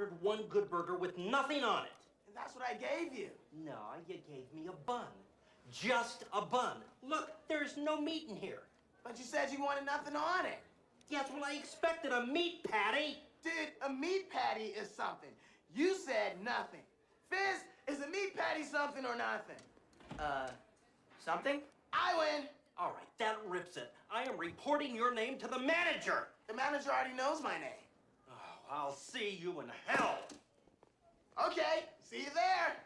ordered one good burger with nothing on it. And that's what I gave you. No, you gave me a bun. Just a bun. Look, there's no meat in here. But you said you wanted nothing on it. That's what I expected, a meat patty. Dude, a meat patty is something. You said nothing. Fizz, is a meat patty something or nothing? Uh, something? I win. All right, that rips it. I am reporting your name to the manager. The manager already knows my name. I'll see you in hell. Okay, see you there.